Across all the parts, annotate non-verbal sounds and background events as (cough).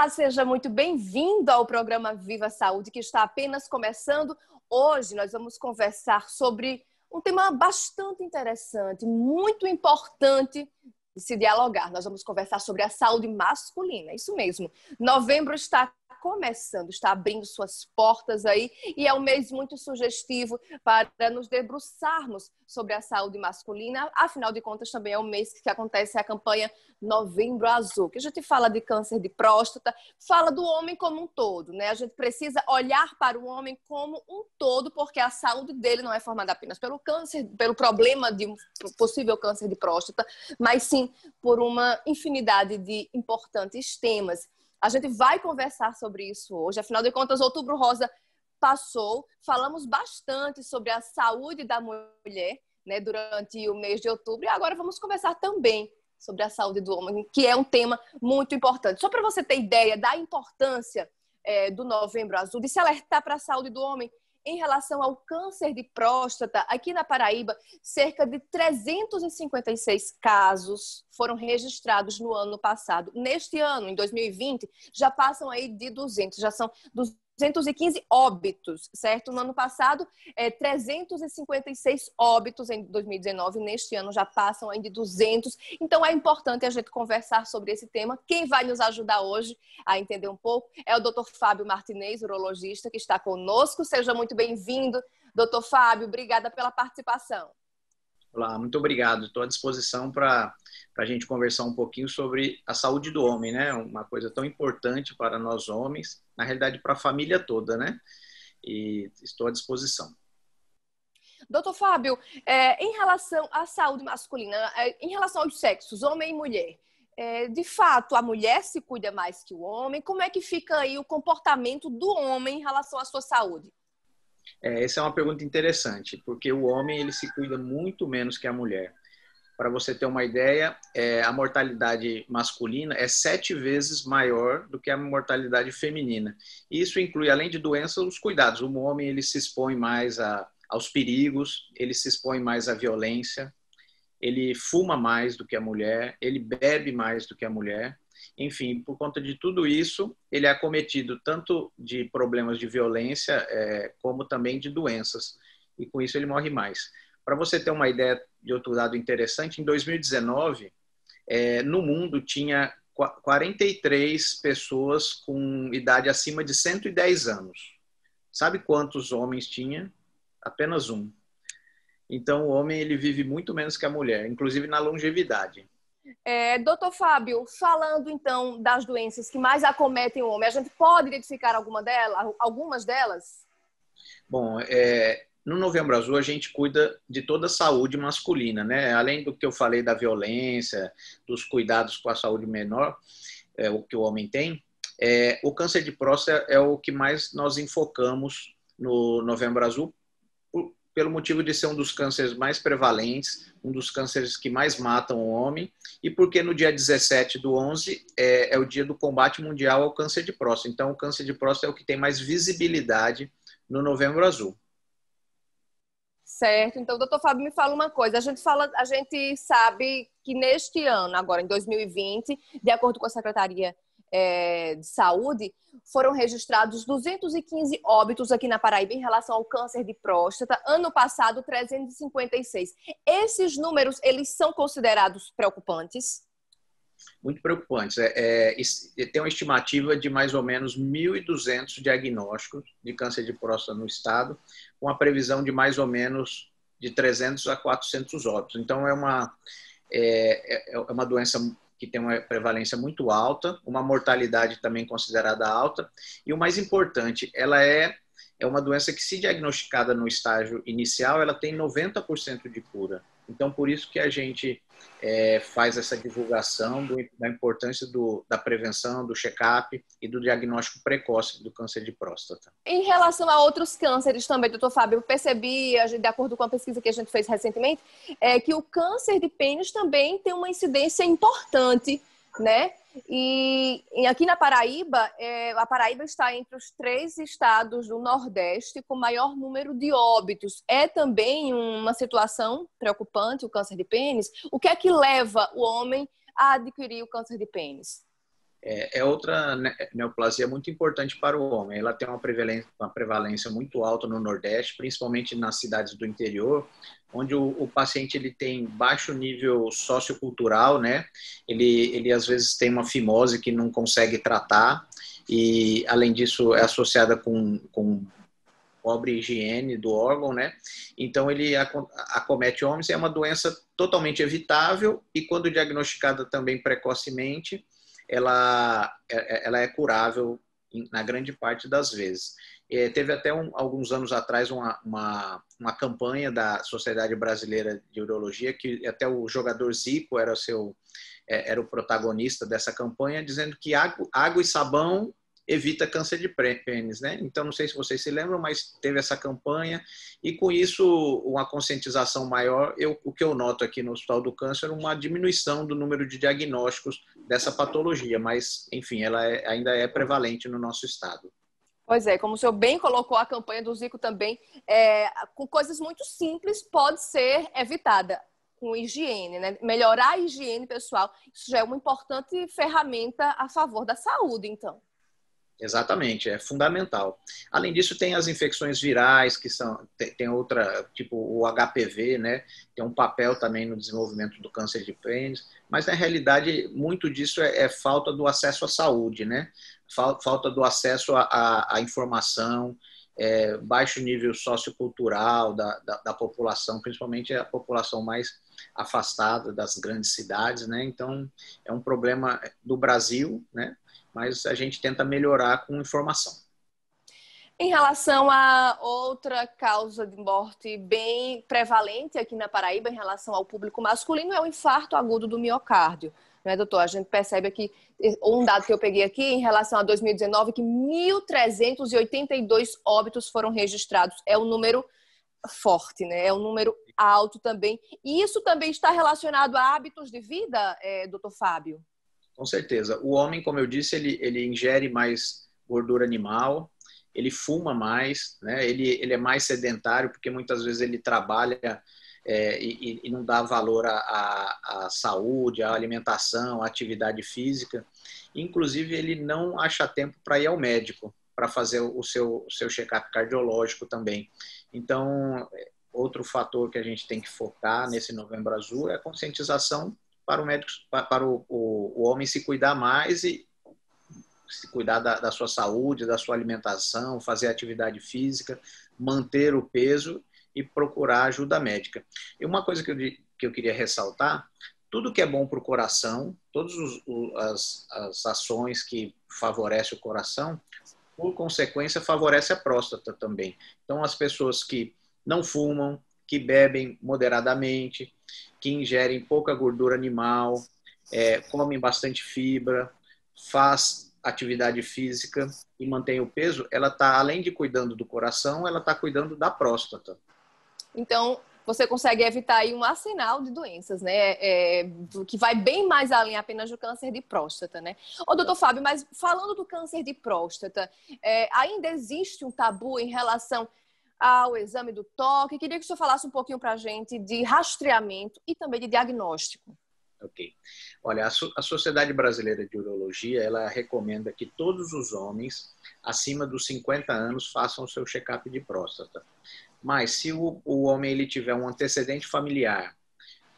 Olá, seja muito bem-vindo ao programa Viva Saúde, que está apenas começando. Hoje nós vamos conversar sobre um tema bastante interessante, muito importante de se dialogar. Nós vamos conversar sobre a saúde masculina, isso mesmo. Novembro está começando, está abrindo suas portas aí e é um mês muito sugestivo para nos debruçarmos sobre a saúde masculina. Afinal de contas, também é um mês que acontece a campanha Novembro Azul, que a gente fala de câncer de próstata, fala do homem como um todo, né? A gente precisa olhar para o homem como um todo, porque a saúde dele não é formada apenas pelo câncer, pelo problema de um possível câncer de próstata, mas sim por uma infinidade de importantes temas. A gente vai conversar sobre isso hoje. Afinal de contas, Outubro Rosa passou. Falamos bastante sobre a saúde da mulher né, durante o mês de outubro. E agora vamos conversar também sobre a saúde do homem, que é um tema muito importante. Só para você ter ideia da importância é, do Novembro Azul, de se alertar para a saúde do homem, em relação ao câncer de próstata, aqui na Paraíba, cerca de 356 casos foram registrados no ano passado. Neste ano, em 2020, já passam aí de 200, já são 215 óbitos, certo? No ano passado, é, 356 óbitos em 2019, neste ano já passam aí de 200. Então é importante a gente conversar sobre esse tema. Quem vai nos ajudar hoje a entender um pouco é o Dr. Fábio Martinez, urologista, que está conosco. Seja muito bem-vindo, Dr. Fábio. Obrigada pela participação. Olá, muito obrigado. Estou à disposição para a gente conversar um pouquinho sobre a saúde do homem, né? Uma coisa tão importante para nós homens, na realidade para a família toda, né? E estou à disposição. Doutor Fábio, é, em relação à saúde masculina, é, em relação aos sexos, homem e mulher, é, de fato, a mulher se cuida mais que o homem? Como é que fica aí o comportamento do homem em relação à sua saúde? É, essa é uma pergunta interessante, porque o homem ele se cuida muito menos que a mulher. Para você ter uma ideia, é, a mortalidade masculina é sete vezes maior do que a mortalidade feminina. Isso inclui, além de doenças, os cuidados. O homem ele se expõe mais a, aos perigos, ele se expõe mais à violência, ele fuma mais do que a mulher, ele bebe mais do que a mulher. Enfim, por conta de tudo isso, ele é acometido tanto de problemas de violência é, como também de doenças. E com isso ele morre mais. Para você ter uma ideia de outro dado interessante, em 2019, é, no mundo tinha 43 pessoas com idade acima de 110 anos. Sabe quantos homens tinha? Apenas um. Então, o homem ele vive muito menos que a mulher, inclusive na longevidade. É, doutor Fábio, falando então das doenças que mais acometem o homem, a gente pode identificar alguma delas, algumas delas? Bom, é, no Novembro Azul a gente cuida de toda a saúde masculina, né? Além do que eu falei da violência, dos cuidados com a saúde menor, é, o que o homem tem, é, o câncer de próstata é o que mais nós enfocamos no Novembro Azul pelo motivo de ser um dos cânceres mais prevalentes, um dos cânceres que mais matam o homem, e porque no dia 17 do 11 é, é o dia do combate mundial ao câncer de próstata. Então, o câncer de próstata é o que tem mais visibilidade no Novembro Azul. Certo. Então, doutor Fábio, me fala uma coisa. A gente fala, a gente sabe que neste ano, agora em 2020, de acordo com a Secretaria é, de Saúde, foram registrados 215 óbitos aqui na Paraíba em relação ao câncer de próstata. Ano passado, 356. Esses números, eles são considerados preocupantes? Muito preocupantes. É, é, tem uma estimativa de mais ou menos 1.200 diagnósticos de câncer de próstata no estado, com a previsão de mais ou menos de 300 a 400 óbitos. Então, é uma, é, é, é uma doença que tem uma prevalência muito alta, uma mortalidade também considerada alta, e o mais importante, ela é, é uma doença que, se diagnosticada no estágio inicial, ela tem 90% de cura. Então, por isso que a gente é, faz essa divulgação do, da importância do, da prevenção, do check-up e do diagnóstico precoce do câncer de próstata. Em relação a outros cânceres também, doutor Fábio, eu percebi, de acordo com a pesquisa que a gente fez recentemente, é que o câncer de pênis também tem uma incidência importante, né? E, aqui na Paraíba, é, a Paraíba está entre os três estados do Nordeste com maior número de óbitos. É também uma situação preocupante o câncer de pênis. O que é que leva o homem a adquirir o câncer de pênis? É, é outra neoplasia muito importante para o homem. Ela tem uma prevalência, uma prevalência muito alta no Nordeste, principalmente nas cidades do interior, onde o, o, paciente ele tem baixo nível sociocultural, né? Ele, ele às vezes tem uma fimose que não consegue tratar e, além disso, é associada com, com pobre higiene do órgão, né? Então ele acomete homens, é uma doença totalmente evitável e quando diagnosticada também precocemente, ela, é, é, ela é curável na grande parte das vezes. É, teve até um, alguns anos atrás uma, uma, uma, campanha da Sociedade Brasileira de Urologia, que até o jogador Zico era, seu, é, era o protagonista dessa campanha, dizendo que água, água e sabão evita câncer de pênis, né? Então, não sei se vocês se lembram, mas teve essa campanha e com isso uma conscientização maior. Eu, o que eu noto aqui no Hospital do Câncer, uma diminuição do número de diagnósticos dessa patologia, mas enfim, ela é, ainda é prevalente no nosso estado. Pois é, como o senhor bem colocou, a campanha do Zico também, é, com coisas muito simples, pode ser evitada com higiene, né? Melhorar a higiene pessoal, isso já é uma importante ferramenta a favor da saúde, então. Exatamente, é fundamental. Além disso, tem as infecções virais, que são, tem, outra, tipo o HPV, né? Tem um papel também no desenvolvimento do câncer de pênis, mas na realidade, muito disso é, é falta do acesso à saúde, né? Falta do acesso à, à informação, é, baixo nível sociocultural da, da, da, população, principalmente a população mais afastada das grandes cidades, né? Então, é um problema do Brasil, né? mas a gente tenta melhorar com informação. Em relação a outra causa de morte bem prevalente aqui na Paraíba, em relação ao público masculino, é o infarto agudo do miocárdio. Né, doutor? A gente percebe aqui, um dado que eu peguei aqui em relação a 2019, que 1.382 óbitos foram registrados. É um número forte, né? É um número alto também. E isso também está relacionado a hábitos de vida, é, doutor Fábio? Com certeza. O homem, como eu disse, ele, ele ingere mais gordura animal, ele fuma mais, né? ele, ele é mais sedentário, porque muitas vezes ele trabalha é, e, e, não dá valor à, saúde, à alimentação, à atividade física. Inclusive, ele não acha tempo para ir ao médico, para fazer o seu, o seu check-up cardiológico também. Então, outro fator que a gente tem que focar nesse Novembro Azul é a conscientização para o médico, para o, o, o homem se cuidar mais e se cuidar da, da, sua saúde, da sua alimentação, fazer atividade física, manter o peso e procurar ajuda médica. E uma coisa que eu, que eu queria ressaltar, tudo que é bom para o coração, todas as, as ações que favorecem o coração, por consequência, favorece a próstata também. Então, as pessoas que não fumam, que bebem moderadamente, que ingerem pouca gordura animal, é, comem bastante fibra, faz atividade física e mantém o peso, ela está, além de cuidando do coração, ela está cuidando da próstata. Então, você consegue evitar aí um arsenal de doenças, né? É, que vai bem mais além apenas do câncer de próstata, né? Ô, doutor Fábio, mas falando do câncer de próstata, é, ainda existe um tabu em relação ao exame do toque. Queria que o senhor falasse um pouquinho para a gente de rastreamento e também de diagnóstico. Ok. Olha, a, so a, Sociedade Brasileira de Urologia, ela recomenda que todos os homens acima dos 50 anos façam o seu check-up de próstata. Mas se o, o homem ele tiver um antecedente familiar,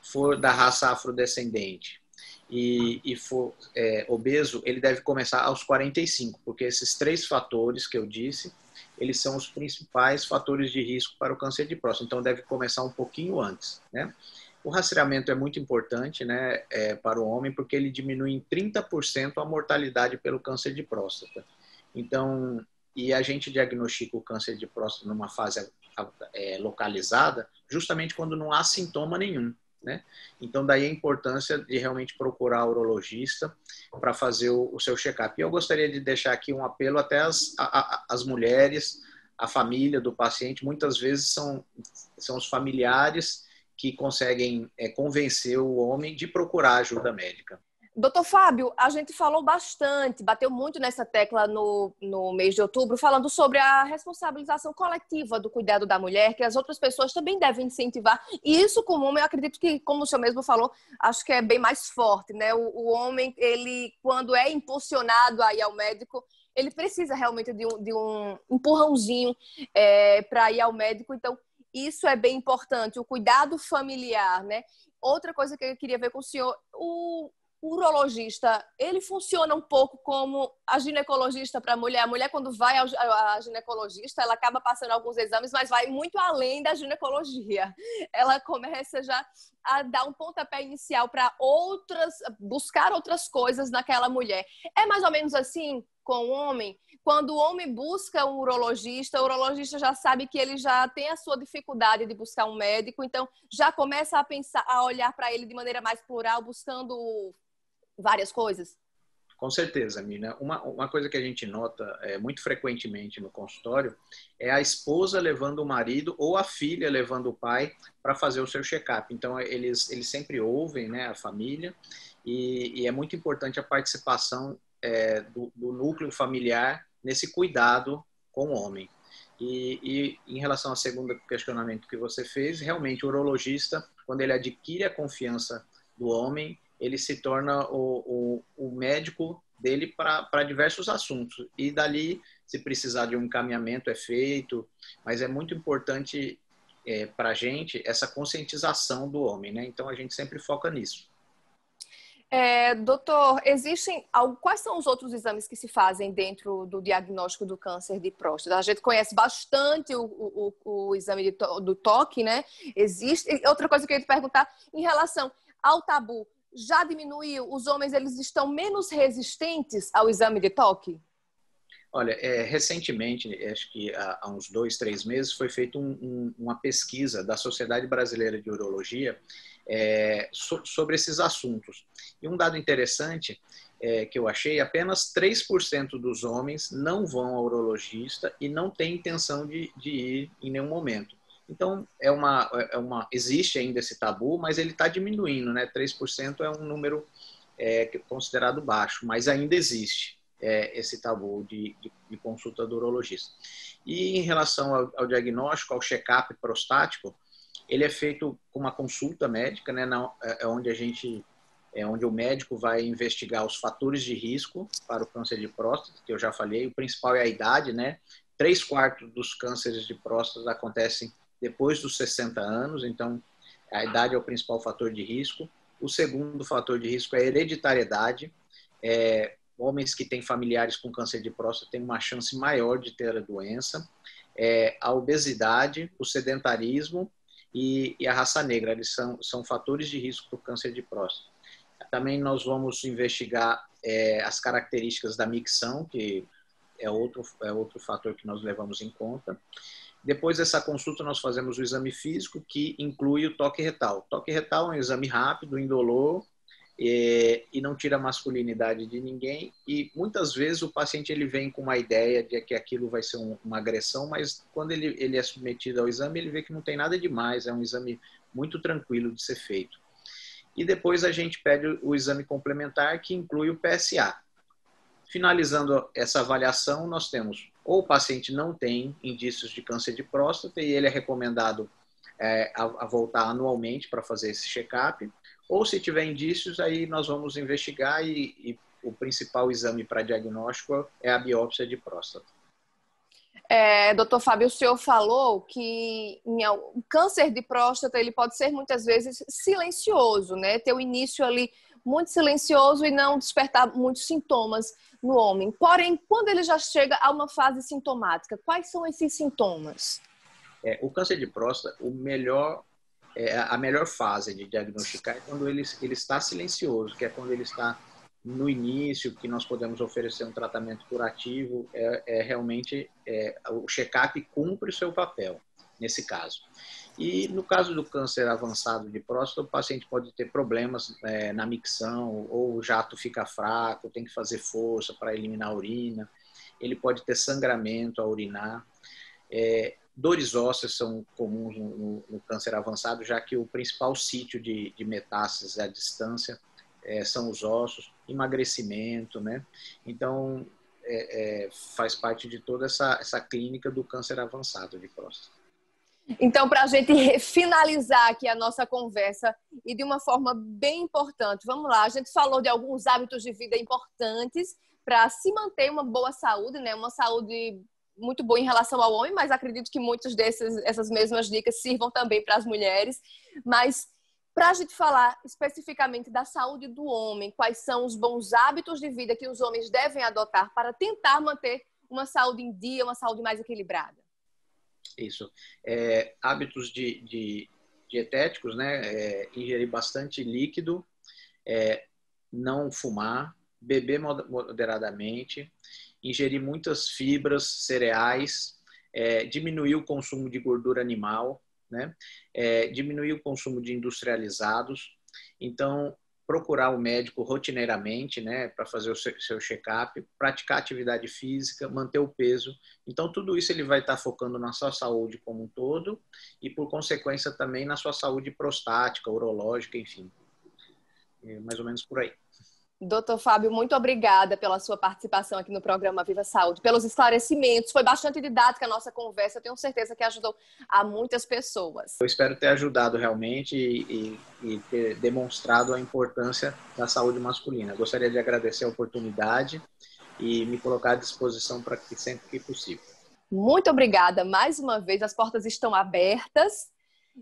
for da raça afrodescendente e, e for é, obeso, ele deve começar aos 45, porque esses três fatores que eu disse eles são os principais fatores de risco para o câncer de próstata. Então, deve começar um pouquinho antes, né? O rastreamento é muito importante, né, é, para o homem, porque ele diminui em 30% a mortalidade pelo câncer de próstata. Então, e a gente diagnostica o câncer de próstata numa fase é, localizada, justamente quando não há sintoma nenhum. Né? Então, daí a importância de realmente procurar o urologista para fazer o, o seu check-up. E eu gostaria de deixar aqui um apelo até as, a, mulheres, a família do paciente, muitas vezes são, são os familiares que conseguem é, convencer o homem de procurar ajuda médica. Doutor Fábio, a gente falou bastante, bateu muito nessa tecla no, no mês de outubro, falando sobre a responsabilização coletiva do cuidado da mulher, que as outras pessoas também devem incentivar. E isso, homem, eu acredito que, como o senhor mesmo falou, acho que é bem mais forte, né? O, o homem, ele, quando é impulsionado a ir ao médico, ele precisa realmente de um, de um empurrãozinho é, para ir ao médico. Então, isso é bem importante, o cuidado familiar, né? Outra coisa que eu queria ver com o senhor, o, o urologista, ele funciona um pouco como a ginecologista para a mulher. A mulher, quando vai a ginecologista, ela acaba passando alguns exames, mas vai muito além da ginecologia. (laughs) Ela começa já a dar um pontapé inicial para outras, buscar outras coisas naquela mulher. É mais ou menos assim com o homem? Quando o homem busca um urologista, o urologista já sabe que ele já tem a sua dificuldade de buscar um médico, então já começa a pensar, a olhar para ele de maneira mais plural, buscando várias coisas? Com certeza, Mina. Uma, uma coisa que a gente nota é, muito frequentemente no consultório é a esposa levando o marido ou a filha levando o pai para fazer o seu check-up. Então, eles, eles sempre ouvem né, a família e, e é muito importante a participação é, do, do, núcleo familiar nesse cuidado com o homem. E, e em relação ao segundo questionamento que você fez, realmente o urologista, quando ele adquire a confiança do homem, ele se torna o, o, o médico dele para diversos assuntos. E dali, se precisar de um encaminhamento, é feito. Mas é muito importante é, para a gente essa conscientização do homem, né? Então a gente sempre foca nisso. É, doutor, existem quais são os outros exames que se fazem dentro do diagnóstico do câncer de próstata? A gente conhece bastante o, o, o exame to, do toque, né? Existe outra coisa que eu ia te perguntar em relação ao tabu já diminuiu? Os homens eles estão menos resistentes ao exame de toque? Olha, é, recentemente, acho que há, há, uns dois, três meses, foi feita um, um, uma pesquisa da Sociedade Brasileira de Urologia é, so, sobre esses assuntos. E um dado interessante é, que eu achei, apenas 3% dos homens não vão ao urologista e não têm intenção de, de ir em nenhum momento. Então, é uma, é uma, existe ainda esse tabu, mas ele está diminuindo, né? 3% é um número é, considerado baixo, mas ainda existe é, esse tabu de, de, de, consulta do urologista. E em relação ao, ao diagnóstico, ao check-up prostático, ele é feito com uma consulta médica, né? Não, é, é onde a gente é onde o médico vai investigar os fatores de risco para o câncer de próstata, que eu já falei. O principal é a idade, né? Três quartos dos cânceres de próstata acontecem depois dos 60 anos, então a idade é o principal fator de risco. O segundo fator de risco é a hereditariedade. É, homens que têm familiares com câncer de próstata têm uma chance maior de ter a doença. É, a obesidade, o sedentarismo e, e, a raça negra, eles são, são fatores de risco para o câncer de próstata. Também nós vamos investigar é, as características da micção, que é outro, é outro fator que nós levamos em conta. Depois dessa consulta, nós fazemos o exame físico, que inclui o toque retal. O toque retal é um exame rápido, indolor, e, e não tira a masculinidade de ninguém. E muitas vezes o paciente ele vem com uma ideia de que aquilo vai ser um, uma agressão, mas quando ele, ele é submetido ao exame, ele vê que não tem nada demais, é um exame muito tranquilo de ser feito. E depois a gente pede o exame complementar, que inclui o PSA. Finalizando essa avaliação, nós temos ou o paciente não tem indícios de câncer de próstata e ele é recomendado é, a, a, voltar anualmente para fazer esse check-up, ou se tiver indícios, aí nós vamos investigar e, e o principal exame para diagnóstico é a biópsia de próstata. É, doutor Fábio, o senhor falou que o câncer de próstata ele pode ser muitas vezes silencioso, né? Ter o início ali muito silencioso e não despertar muitos sintomas no homem. Porém, quando ele já chega a uma fase sintomática, quais são esses sintomas? É, o câncer de próstata, o melhor, é, a melhor fase de diagnosticar é quando ele, ele está silencioso, que é quando ele está no início, que nós podemos oferecer um tratamento curativo, é, é realmente é, o check-up cumpre o seu papel nesse caso. E no caso do câncer avançado de próstata, o paciente pode ter problemas é, na micção, ou o jato fica fraco, tem que fazer força para eliminar a urina. Ele pode ter sangramento a urinar. É, dores ósseas são comuns no, no, câncer avançado, já que o principal sítio de, de metástases a distância é, são os ossos, emagrecimento, né? Então, é, é, faz parte de toda essa, essa clínica do câncer avançado de próstata. Então, para a gente finalizar aqui a nossa conversa e de uma forma bem importante, vamos lá. A gente falou de alguns hábitos de vida importantes para se manter uma boa saúde, né? Uma saúde muito boa em relação ao homem, mas acredito que muitas dessas essas mesmas dicas sirvam também para as mulheres. Mas para a gente falar especificamente da saúde do homem, quais são os bons hábitos de vida que os homens devem adotar para tentar manter uma saúde em dia, uma saúde mais equilibrada? Isso. É, hábitos de, de, dietéticos, né? É, ingerir bastante líquido, é, não fumar, beber moderadamente, ingerir muitas fibras, cereais, é, diminuir o consumo de gordura animal, né? É, diminuir o consumo de industrializados. Então, procurar o médico rotineiramente, né, para fazer o seu check-up, praticar atividade física, manter o peso. Então, tudo isso ele vai estar tá focando na sua saúde como um todo e, por consequência, também na sua saúde prostática, urológica, enfim. É mais ou menos por aí. Doutor Fábio, muito obrigada pela sua participação aqui no programa Viva Saúde, pelos esclarecimentos. Foi bastante didática a nossa conversa, eu tenho certeza que ajudou a muitas pessoas. Eu espero ter ajudado realmente e, e, e ter demonstrado a importância da saúde masculina. gostaria de agradecer a oportunidade e me colocar à disposição para que sempre que possível. Muito obrigada mais uma vez, as portas estão abertas.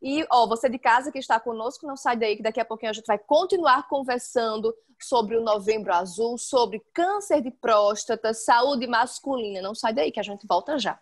E, ó, você de casa que está conosco, não sai daí que daqui a pouquinho a gente vai continuar conversando sobre o Novembro Azul, sobre câncer de próstata, saúde masculina. Não sai daí que a gente volta já.